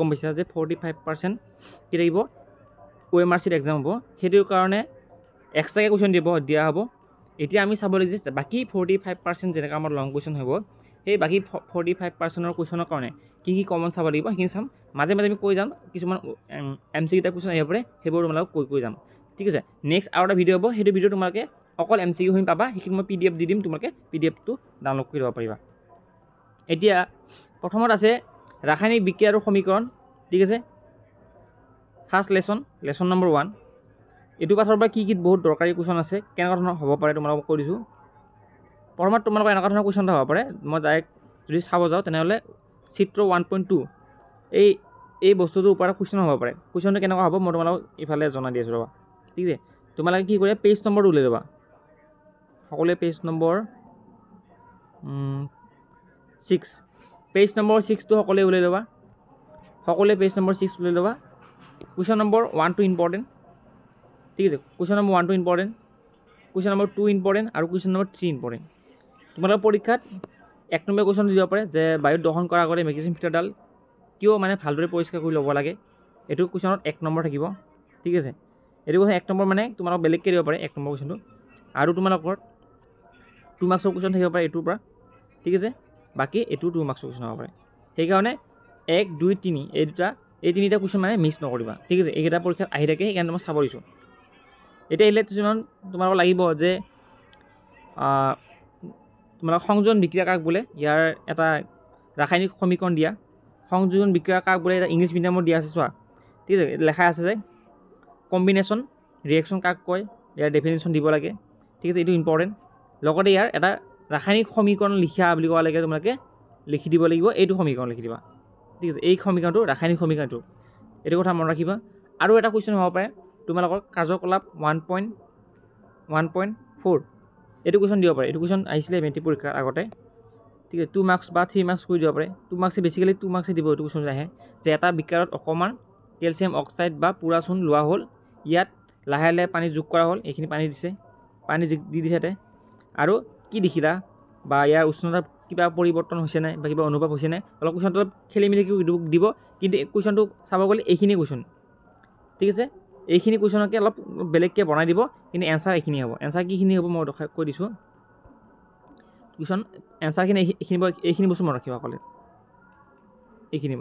গম পাইছা যে ফৰ্টি ফাইভ পাৰ্চেণ্ট কি থাকিব? O' M R sheet exam হ'ব। সেইটোৰ কাৰণে এক্সট্ৰাকৈ কুৱেশ্যন দিব দিয়া হ'ব। এতিয়া আমি চাব লাগিব যে বাকী ফৰ্টি ফাইভ পাৰ্চেণ্ট যেনেকৈ আমাৰ লং কুৱেশ্যন হ'ব সেই বাকী ফৰ্টি ফাইভ পাৰ্চেণ্টৰ কুৱেশ্যনৰ কাৰণে কি কি কমন চাব লাগিব সেইখিনি চাম। মাজে মাজে আমি কৈ যাম কিছুমান এম চি কিটা কুৱেশ্যন আহিব পাৰে সেইবোৰ তোমালোকক কৈ কৈ যাম। ঠিক আছে নেক্সট আৰু এটা ভিডিঅ' হ'ব সেইটো ভিডিঅ' তোমালোকে অকল এম চি কিউখিনি পাবা সেইখিনি মই পি ডি এফ দি দিম তোমালোকে পি ডি এফটো ডাউনলোড কৰি ল'ব পাৰিবা। এতিয়া প্ৰথমত আছে ৰাসায়নিক বিক্ৰিয়া আৰু সমীকৰণ ঠিক আছে? First lesson lesson number one এইটো পাছৰ পৰা কি কি বহুত দৰকাৰী কুৱেশ্যন আছে কেনেকুৱা ধৰণৰ হ'ব পাৰে তোমালোকক কৈ দিছোঁ। প্ৰথমত তোমালোকৰ এনেকুৱা ধৰণৰ কুৱেশ্যন এটা হ'ব পাৰে মই ডাইৰেক্ট যদি চাব যাওঁ তেনেহ'লে চিত্ৰ ওৱান পইণ্ট টু এই এই বস্তুটোৰ ওপৰত কুৱেশ্যন হ'ব পাৰে। কুৱেশ্যনটো কেনেকুৱা হ'ব মই তোমালোকক ইফালে জনাই দি আছোঁ ৰ'বা। ঠিক আছে? তোমালোকে কি কৰে পেজ নম্বৰটো উলিয়াই ল'বা। সকলোৱে page number six page number ছিক্সটো সকলোৱে উলিয়াই ল'বা। সকলোৱে পেজ নম্বৰ ছিক্স উলিয়াই ল'বা। Question number one two important ঠিক আছে question number one two important question number two important আৰু কুৱেশ্যন নম্বৰ থ্ৰী ইম্পৰ্টেণ্ট তোমালোকৰ পৰীক্ষাত এক নম্বৰ কুৱেশ্যন দিব পাৰে যে বায়ুত দহন কৰাৰ আগতে মেগনেছিয়াম ফিল্টাৰডাল কিয় মানে ভালদৰে পৰিষ্কাৰ কৰি ল'ব লাগে এইটো কুৱেশ্যনত এক নম্বৰ থাকিব। ঠিক আছে এইটো কুৱেশ্যন এক নম্বৰ মানে তোমালোকক বেলেগকৈ দিব পাৰে এক নম্বৰ কুৱেশ্যনটো আৰু তোমালোকৰ টু মাৰ্কছৰ কুৱেশ্যন থাকিব পাৰে এইটোৰ পৰা। ঠিক আছে বাকী এইটো টু মাৰ্কছৰ কুৱেশ্যন হ'ব পাৰে। সেইকাৰণে এক দুই তিনি এই দুটা এই তিনিটা কুৱেশ্যন মানে মিছ নকৰিবা। ঠিক আছে এইকেইটা পৰীক্ষাত আহি থাকে সেইকাৰণে মই চাব দিছোঁ। এতিয়া আহিলে কিছুমান তোমালোকক লাগিব যে তোমালোক সংযোজন বিক্ৰিয়া কাক বোলে? ইয়াৰ এটা ৰাসায়নিক সমীকৰণ দিয়া। সংযোজন বিক্ৰিয়া কাক বোলে? এটা ইংলিছ মিডিয়ামত দিয়া আছে চোৱা। ঠিক আছে লেখা আছে যে কম্বিনেশ্যন ৰিয়েকশ্যন কাক কয়? ইয়াৰ ডেফিনেশ্যন দিব লাগে। ঠিক আছে এইটো ইম্পৰ্টেণ্ট লগতে ইয়াৰ এটা ৰাসায়নিক সমীকৰণ লিখা বুলি কোৱা লাগে তোমালোকে লিখি দিব লাগিব এইটো সমীকৰণ লিখি দিবা। ঠিক আছে এই সমীকৰণটো ৰাসায়নিক সমীকৰণটো এইটো কথা মনত ৰাখিবা। আৰু এটা কুৱেশ্যন হ'ব পাৰে তোমালোকৰ কাৰ্যকলাপ one point one point four এইটো কুৱেশ্যন দিব পাৰে। এইটো কুৱেশ্যন আহিছিলে মেট্ৰিক পৰীক্ষাৰ আগতে। ঠিক আছে টু মাৰ্কছ বা থ্ৰী মাৰ্কছ কৰি দিব পাৰে। টু মাৰ্কছে বেছিকেলি টু মাৰ্কছে দিব এইটো কুৱেশ্যন আহে যে এটা বিকাৰত অকণমান কেলছিয়াম অক্সাইড বা পুৰা চূণ লোৱা হ'ল ইয়াত লাহে লাহে পানী যোগ কৰা হ'ল এইখিনি পানী দিছে পানী দি দিছে তাতে আৰু কি দেখিলা? বা ইয়াৰ উষ্ণতা কিবা পৰিৱৰ্তন হৈছে নাই বা কিবা অনুভৱ হৈছে নাই? অলপ কুৱেশ্যনটো অলপ খেলি মেলি দিব কিন্তু কুৱেশ্যনটো চাব গ'লে এইখিনি কুৱেশ্যন। ঠিক আছে? এইখিনি কুৱেশ্যনকে অলপ বেলেগকৈ বনাই দিব কিন্তু এনচাৰ এইখিনি হ'ব। এনচাৰ কিখিনি হ'ব মই দেখাই কৈ দিছোঁ। কুৱেশ্যন এনচাৰখিনি এইখিনি এইখিনি বস্তু মনত ৰাখিব অকলে। এইখিনি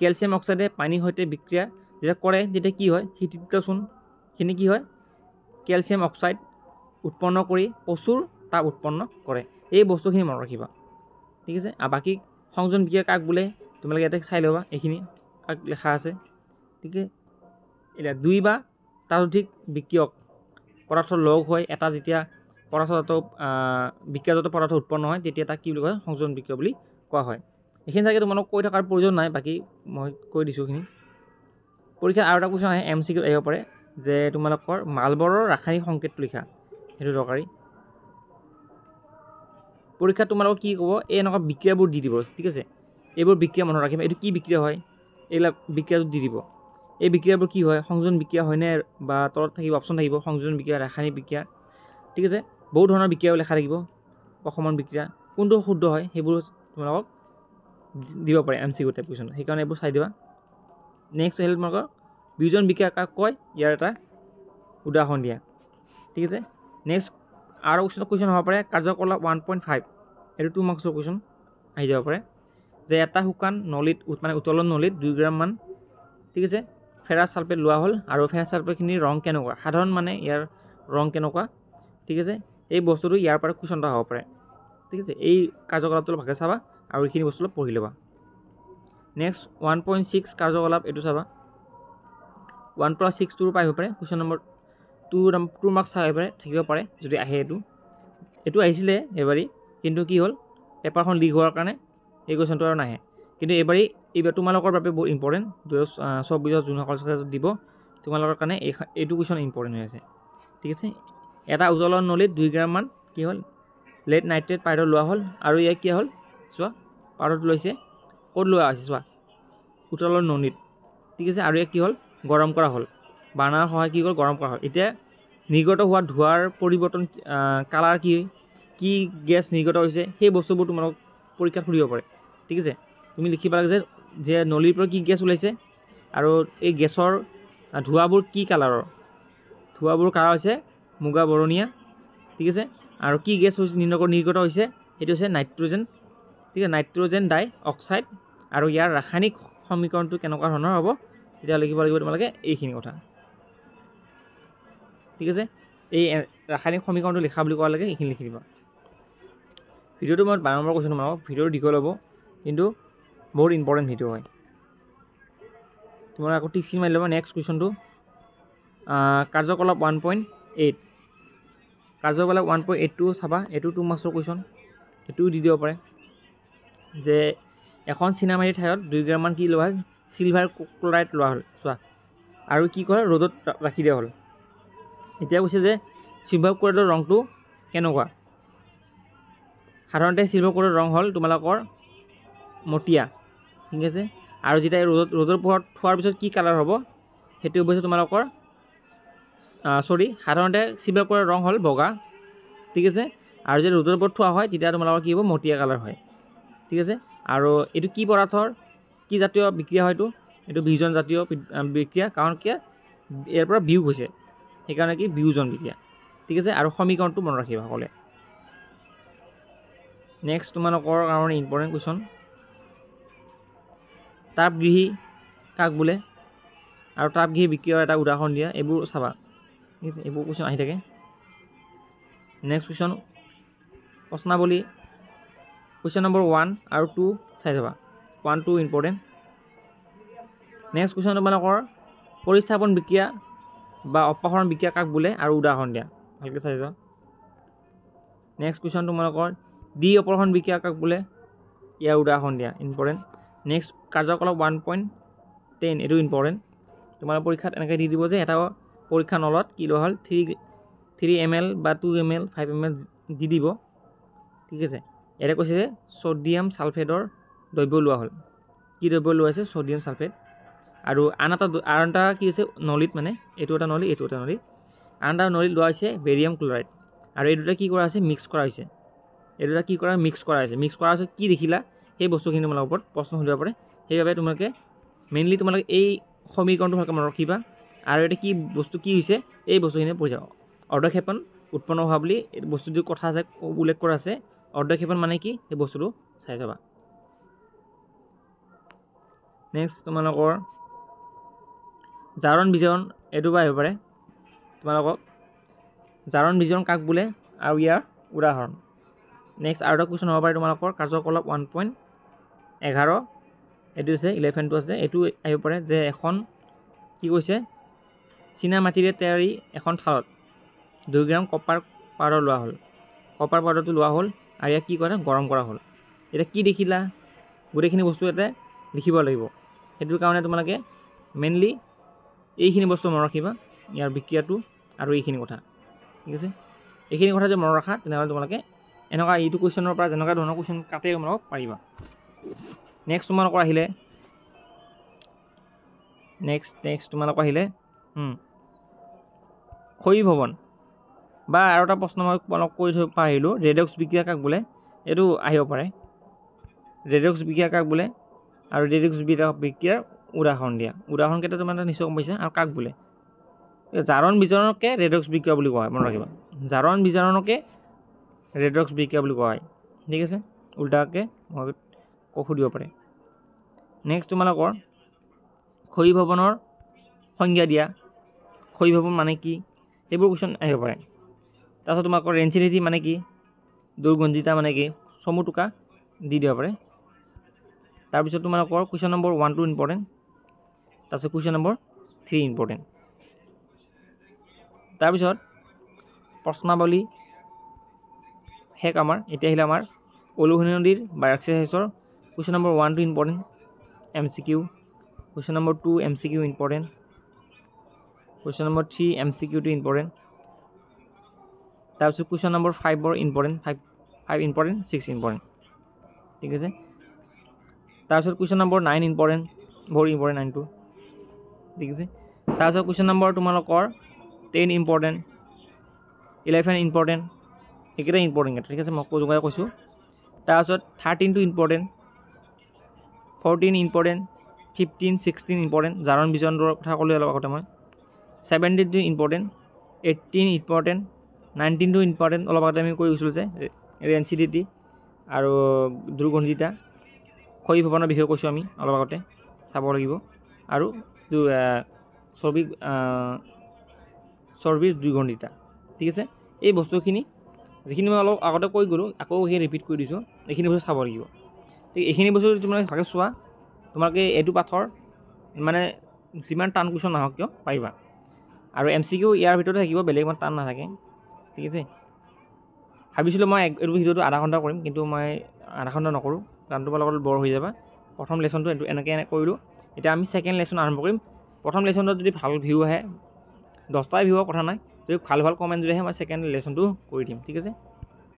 কেলছিয়াম অক্সাইডে পানীৰ সৈতে বিক্ৰিয়া যেতিয়া কৰে তেতিয়া কি হয়? শীতৃত্বচোনখিনি কি হয়? কেলছিয়াম অক্সাইড উৎপন্ন কৰি প্ৰচুৰ তাপ উৎপন্ন কৰে। এই বস্তুখিনি মনত ৰাখিবা। ঠিক আছে? আৰু বাকী সংযোজন বিক্ৰিয়া কাক বোলে তোমালোকে ইয়াতে চাই ল'বা এইখিনি কাক লেখা আছে। ঠিক আছে? এতিয়া দুই বা তাতোধিক বিক্ৰিয়ক পদাৰ্থ লগ হৈ এটা যেতিয়া পদাৰ্থজাত বিক্ৰিয়াজাত পদাৰ্থ উৎপন্ন হয় তেতিয়া তাক কি বুলি কয়? সংযোজন বিক্ৰিয়া বুলি কোৱা হয়। এইখিনি চাগে তোমালোকক কৈ থকাৰ প্ৰয়োজন নাই বাকী মই কৈ দিছোঁ এইখিনি। পৰীক্ষাত আৰু এটা কুৱেশ্যন আহে এম চি কিউত আহিব পাৰে যে তোমালোকৰ মালবৰৰ ৰাসায়নিক সংকেতটো লিখা সেইটো দৰকাৰী। পৰীক্ষাত তোমালোকক কি ক'ব? এই এনেকুৱা বিক্ৰিয়াবোৰ দি দিব ঠিক আছে? এইবোৰ বিক্ৰিয়া মনত ৰাখিবা। এইটো কি বিক্ৰিয়া হয়? এইবিলাক বিক্ৰিয়াটো দি দিব। এই বিক্ৰিয়াবোৰ কি হয়? সংযোজন বিক্ৰিয়া হয়নে বা তলত থাকিব অপশ্যন থাকিব? সংযোজন বিক্ৰিয়া ৰাসায়নিক বিক্ৰিয়া ঠিক আছে? বহু ধৰণৰ বিক্ৰিয়াও লেখা থাকিব অসমান বিক্ৰিয়া। কোনটো শুদ্ধ হয়? সেইবোৰ তোমালোকক দিব পাৰে এম চি টাইপ কুৱেশ্যন সেইকাৰণে এইবোৰ চাই দিবা। নেক্সট আহিলে তোমালোকৰ বিজন বিক্ৰিয়া কাক কয়? ইয়াৰ এটা উদাহৰণ দিয়া। ঠিক আছে? নেক্সট আৰু কুৱেশ্যন কুৱেশ্যন হ'ব পাৰে কাৰ্যকলাপ ওৱান পইণ্ট ফাইভ এইটো টু মাৰ্কছৰ কুৱেশ্যন আহি যাব পাৰে। যে এটা শুকান নলীত মানে উতলন নলীত দুই গ্ৰামমান ঠিক আছে ফেৰাছ ছালফেট লোৱা হ'ল আৰু ফেৰাছ ছালফেটখিনিৰ ৰং কেনেকুৱা? সাধাৰণ মানে ইয়াৰ ৰং কেনেকুৱা? ঠিক আছে এই বস্তুটো ইয়াৰ পৰা কুৱেশ্যন এটা হ'ব পাৰে। ঠিক আছে এই কাৰ্যকলাপটো ভালকৈ চাবা আৰু এইখিনি বস্তু অলপ পঢ়ি ল'বা। নেক্সট ওৱান পইণ্ট ছিক্স কাৰ্যকলাপ এইটো চাবা। ওৱান প্লাছ ছিক্স টুৰ পৰা আহিব পাৰে। Question number two two marks পাৰে থাকিব পাৰে যদি আহে এইটো। এইটো আহিছিলে এইবাৰেই কিন্তু কি হ'ল পেপাৰখন লিক হোৱাৰ কাৰণে এই কুৱেশ্যনটো আৰু নাহে। কিন্তু এইবাৰেই এইবাৰ তোমালোকৰ বাবে বহুত ইম্পৰ্টেণ্ট দুহেজাৰ চৌবিছত যোনসকল দিব তোমালোকৰ কাৰণে এই এইটো কুৱেশ্যন ইম্পৰ্টেণ্ট হৈ আছে। ঠিক আছে? এটা উজ্বলন নলীত দুই গ্ৰামমান কি হ'ল লেড নাইট্ৰেট পাউডাৰ লোৱা হ'ল আৰু ইয়াক কি হ'ল চোৱা পাউডাৰটো লৈছে ক'ত লোৱা হৈছে চোৱা উতলৰ নলীত। ঠিক আছে? আৰু ইয়াক কি হ'ল গৰম কৰা হ'ল। বাৰ্ণাৰ সহায় কি হ'ল? গৰম কৰা হ'ল। এতিয়া নিৰ্গত হোৱা ধোঁৱাৰ পৰিৱৰ্তন কালাৰ কি কি গেছ নিৰ্গত হৈছে সেই বস্তুবোৰ তোমালোক পৰীক্ষাত সুধিব পাৰে। ঠিক আছে? তুমি লিখিব লাগে যে নলীৰ পৰা কি গেছ ওলাইছে আৰু এই গেছৰ ধোঁৱাবোৰ কি কালাৰৰ? ধোঁৱাবোৰ কালাৰ হৈছে মুগা বৰণীয়া ঠিক আছে? আৰু কি গেছ হৈছে নিৰ্গত নিৰ্গত হৈছে সেইটো হৈছে নাইট্ৰজেন। ঠিক আছে? নাইট্ৰজেন ডাই অক্সাইড আৰু ইয়াৰ ৰাসায়নিক সমীকৰণটো কেনেকুৱা ধৰণৰ হ'ব তেতিয়া লিখিব লাগিব তোমালোকে এইখিনি কথা। ঠিক আছে? এই ৰাসায়নিক সমীকৰণটো লিখা বুলি কোৱা লাগে এইখিনি লিখি দিবা। ভিডিঅ'টো মই বাৰ নম্বৰ কৈছোঁ তোমালোকক ভিডিঅ'টো দীঘল হ'ব কিন্তু বহুত ইম্পৰ্টেণ্ট ভিডিঅ' হয়। তোমালোকে আকৌ টিকচিন মাৰি ল'বা নেক্সট কুৱেশ্যনটো কাৰ্যকলাপ ওৱান পইণ্ট এইট কাৰ্যকলাপ ওৱান পইণ্ট এইটটো চাবা এইটো টু মাৰ্ক্সৰ কুৱেশ্যন এইটোও দি দিব পাৰে। যে এখন চিনামাৰীৰ ঠাইত দুই গ্ৰামমান কি লোৱা হ'ল? চিলভাৰ ক্লৰাইড লোৱা হ'ল চোৱা। আৰু কি কৰে? ৰ'দত ৰাখি দিয়া হ'ল। এতিয়া কৈছে যে চিলভাৰ ক্লৰাইডৰ ৰংটো কেনেকুৱা? সাধাৰণতে চিলভাৰ ক্লৰাইডৰ ৰং হ'ল তোমালোকৰ মটীয়া ঠিক আছে? আৰু যেতিয়া ৰ'দত ৰ'দৰ পোহৰত থোৱাৰ পিছত কি কালাৰ হ'ব সেইটো হৈছে তোমালোকৰ চৰি সাধাৰণতে চিলভাৰ ক্লৰাইডৰ ৰং হ'ল বগা ঠিক আছে? আৰু যেতিয়া ৰ'দৰ ওপৰত থোৱা হয় তেতিয়া তোমালোকৰ কি হ'ব মটীয়া কালাৰ হয় ঠিক আছে? আৰু এইটো কি পদাৰ্থৰ কি জাতীয় বিক্ৰিয়া হয় এইটো? এইটো বিউজন জাতীয় বিক্ৰিয়া কাৰণ কিয়? ইয়াৰ পৰা বিয়োগ হৈছে। সেইকাৰণে কি বিয়োজন বিক্ৰিয়া। ঠিক আছে আৰু সমীকৰণটো মনত ৰাখিবা সকলোৱে। নেক্সট তোমালোকৰ কাৰণে ইম্পৰ্টেণ্ট কুৱেশ্যন তাপগৃহী কাক বোলে? আৰু তাপগৃহী বিক্ৰিয়াৰ এটা উদাহৰণ দিয়া এইবোৰ চাবা। ঠিক আছে এইবোৰ কুৱেশ্যন আহি থাকে। নেক্সট কুৱেশ্যন প্ৰশ্নাৱলী কুৱেশ্যন নম্বৰ ওৱান আৰু টু চাই যাবা one two important next question তোমালোকৰ পৰিস্থাপন বিক্ৰিয়া বা অপসাৰণ বিক্ৰিয়া কাক বোলে? আৰু উদাহৰণ দিয়া। ভালকৈ চাই যোৱা। নেক্সট কুৱেশ্যন তোমালোকৰ ডি অপসাৰণ বিক্ৰিয়া কাক বোলে? ইয়াৰ উদাহৰণ দিয়া ইম্পৰ্টেণ্ট নেক্সট কাৰ্যকলাপ ওৱান পইণ্ট টেন এইটো ইম্পৰ্টেণ্ট তোমাৰ পৰীক্ষাত এনেকৈ দি দিব যে এটা পৰীক্ষা নলত কি লোৱা হ'ল? থ্ৰী থ্ৰী এম এল বা two M L five M L দি দিব। ঠিক আছে। ইয়াতে কৈছে যে ছ'ডিয়াম ছালফেটৰ দ্ৰব্য লোৱা হ'ল। কি দ্ৰব্য লোৱা হৈছে? ছ'ডিয়াম ছালফেট আৰু আন এটা আন এটা কি হৈছে নলীত মানে এইটো এটা নলী এইটো এটা নলী। আন এটা নলীত লোৱা হৈছে বেৰিয়াম ক্লৰাইড। আৰু এই দুটা কি কৰা হৈছে মিক্স কৰা হৈছে। এই দুটা কি কৰা মিক্স কৰা হৈছে। মিক্স কৰাৰ পিছত কি দেখিলা সেই বস্তুখিনি তোমালোকৰ ওপৰত প্ৰশ্ন সুধিব পাৰে। সেইবাবে তোমালোকে মেইনলি তোমালোকে এই সমীকৰণটো ভালকৈ মনত ৰাখিবা। আৰু এটা কি বস্তু কি হৈছে এই বস্তুখিনি পঢ়ি যাবা। অৰ্ধক্ষেপণ উৎপন্ন হোৱা বুলি বস্তুটো কথা আছে উল্লেখ কৰা আছে। অৰ্ধক্ষেপণ মানে কি সেই বস্তুটো চাই যাবা নেক্সট তোমালোকৰ জাৰণ বিজাৰণ এইটো বা আহিব পাৰে। তোমালোকক জাৰণ বিজাৰণ কাক বোলে আৰু ইয়াৰ উদাহৰণ। নেক্সট আৰু এটা কুৱেশ্যন হ'ব পাৰে তোমালোকৰ কাৰ্যকলাপ ওৱান পইণ্ট এঘাৰ। এইটো হৈছে ইলেভেনটো আছে এইটো আহিব পাৰে যে এখন কি কৈছে? চীনা মাটিৰে তৈয়াৰী এখন থালত দুই গ্ৰাম কপাৰ পাউডাৰ লোৱা হ'ল। কপাৰ পাউডাৰটো লোৱা হ'ল আৰু ইয়াক কি কৰে? গৰম কৰা হ'ল। এতিয়া কি দেখিলা? গোটেইখিনি বস্তু ইয়াতে লিখিব লাগিব। সেইটোৰ কাৰণে তোমালোকে মেইনলি এইখিনি বস্তু মনত ৰাখিবা ইয়াৰ বিক্ৰিয়াটো আৰু এইখিনি কথা ঠিক আছে? এইখিনি কথা যদি মনত ৰাখা তেনেহ'লে তোমালোকে এনেকুৱা এইটো কুৱেশ্যনৰ পৰা যেনেকুৱা ধৰণৰ কুৱেশ্যন কাটে তোমালোক পাৰিবা। নেক্সট তোমালোকৰ আহিলে নেক্সট নেক্সট তোমালোকৰ আহিলে খৰি ভৱন। বা আৰু এটা প্ৰশ্ন মই তোমালোক কৈ থৈ পাৰিলোঁ ৰেডক্স বিক্ৰিয়া কাক বোলে? এইটো আহিব পাৰে। ৰেডক্স বিক্ৰিয়া কাক বোলে? আৰু ৰেডক্স বিক্ৰিয়া বিক্ৰিয়াৰ উদাহৰণ দিয়া। উদাহৰণ কেইটা তোমালোকে নিশ্চয় গম পাইছা? আৰু কাক বোলে? জাৰণ বিজাৰণকে ৰেডক্স বিক্ৰিয়া বুলি কোৱা হয় মনত ৰাখিবা। জাৰণ বিজাৰণকে ৰেডক্স বিক্ৰিয়া বুলি কোৱা হয়। ঠিক আছে? উল্টাকৈ মই ক সুধিব পাৰে। নেক্সট তোমালোকৰ খৰি ভৱনৰ সংজ্ঞা দিয়া। খৰি ভৱন মানে কি? সেইবোৰ কুৱেশ্যন আহিব পাৰে। তাৰপিছত তোমালোকৰ ৰেঞ্চিনিটি মানে কি? দুৰ্গঞ্জিতা মানে কি? চমু টোকা দি দিব পাৰে। তাৰপিছত তোমালোকৰ question number one two important তাৰপিছত কুৱেশ্যন নম্বৰ থ্ৰী ইম্পৰ্টেণ্ট তাৰপিছত প্ৰশ্নাৱলী শেষ আমাৰ এতিয়া আহিলে আমাৰ অলুহনি নদীৰ বা এক্সাৰচাইজৰ question number one two important M C Q question number two M C Q important question number three M C কিউটো important তাৰপিছত কুৱেশ্যন নম্বৰ ফাইভৰ important five five important six important ঠিক আছে? তাৰপিছত কুৱেশ্যন নম্বৰ নাইন ইম্পৰ্টেণ্ট বহুত important নাইনটো ঠিক আছে? তাৰপিছত কুৱেশ্যন নম্বৰ তোমালোকৰ টেন ইম্পৰ্টেণ্ট ইলেভেন ইম্পৰ্টেণ্ট এইকেইটা ইম্পৰ্টেণ্ট ঠিক আছে? মই কৈ যোগাই কৈছোঁ তাৰপিছত থাৰ্টিনটো important fourteen important fifteen sixteen important জাৰণ বিজনৰ কথা ক'লোৱে অলপ আগতে মই। ছেভেণ্টিনটো ইম্পৰ্টেণ্ট এইটিন ইম্পৰ্টেণ্ট নাইনটিনটো ইম্পৰ্টেণ্ট অলপ আগতে আমি কৈ গৈছিলোঁ যে ৰেঞ্চিডিটি আৰু দুৰ্গন্ধিতা ক্ষয়ী ভৱনৰ বিষয়ে কৈছোঁ আমি অলপ আগতে চাব লাগিব। আৰু চৰ্বি চৰ্বিৰ দুৰ্গন্ধিতা ঠিক আছে? এই বস্তুখিনি যিখিনি মই অলপ আগতে কৈ গ'লোঁ আকৌ সেই ৰিপিট কৰি দিছোঁ এইখিনি বস্তু চাব লাগিব। ঠিক এইখিনি বস্তু যদি তোমালোকে ভালকৈ চোৱা তোমালোকে এইটো পাঠৰ মানে যিমান টান কুৱেশ্যন নাহক কিয় পাৰিবা। আৰু এম চি কিউ ইয়াৰ ভিতৰতে থাকিব বেলেগ ইমান টান নাথাকে ঠিক আছে? ভাবিছিলোঁ মই এইটো ভিডিঅ'টো আধা ঘণ্টা কৰিম কিন্তু মই আধা ঘণ্টা নকৰোঁ কাৰণ তোমালোকৰ বৰ হৈ যাবা। প্ৰথম লেচনটো এইটো এনেকৈ এনে কৰিলোঁ। এতিয়া আমি ছেকেণ্ড লেচন আৰম্ভ কৰিম। প্ৰথম লেচনটোত যদি ভাল ভিউ আহে দহটাই ভিউ কথা নাই যদি ভাল ভাল কমেণ্ট যদি আহে মই ছেকেণ্ড লেচনটো কৰি দিম ঠিক আছে?